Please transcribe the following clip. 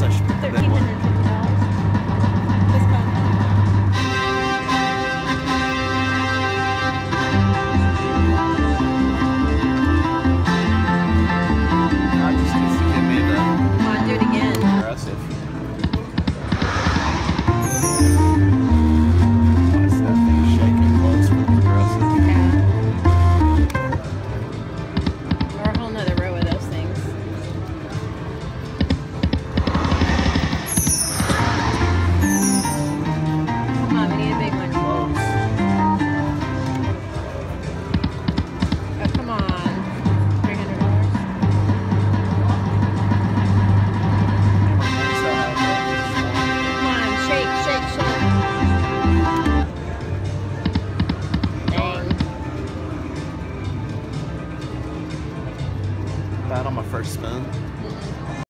1,300 dollars. I just needs to me the. Come on, do it again. Bad on my first spin.